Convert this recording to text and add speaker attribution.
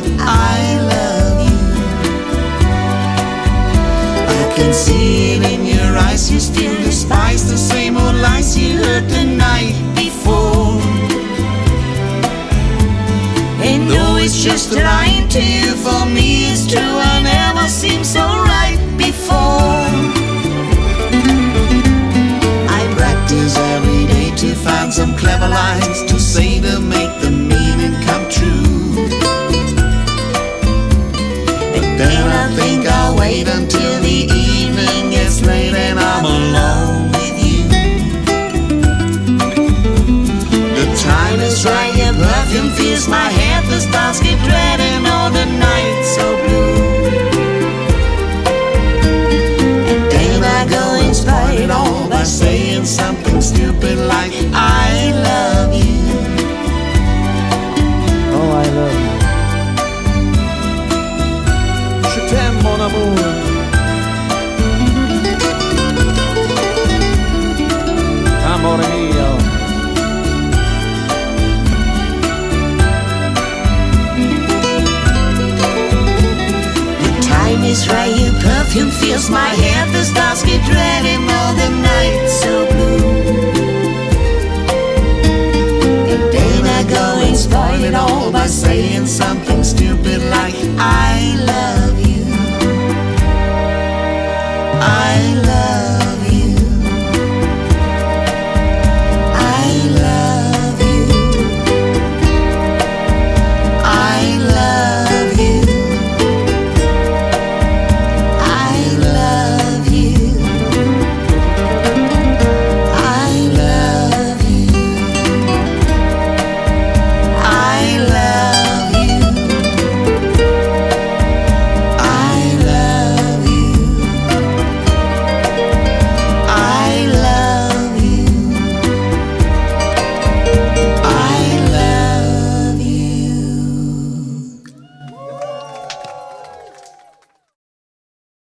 Speaker 1: Like I love
Speaker 2: you. I can
Speaker 1: see it in your eyes,
Speaker 2: you still despise the
Speaker 1: same old
Speaker 2: lies you heard the night before. And though it's just lying to you, for me it's true, I never seemed so right before. I practice
Speaker 1: every day to find some clever lines to say
Speaker 2: then I think I'll wait until the evening gets late and I'm alone with you.
Speaker 1: The
Speaker 2: time is right, your perfume fills my head, the stars keep red and all the night so blue. And then I go and spoil it all by saying
Speaker 1: something
Speaker 3: amour. Amore mio.
Speaker 2: The time is right, your perfume fills my head, the stars get red and all the night so blue. And then I go and spoil it all by saying something
Speaker 1: stupid
Speaker 2: like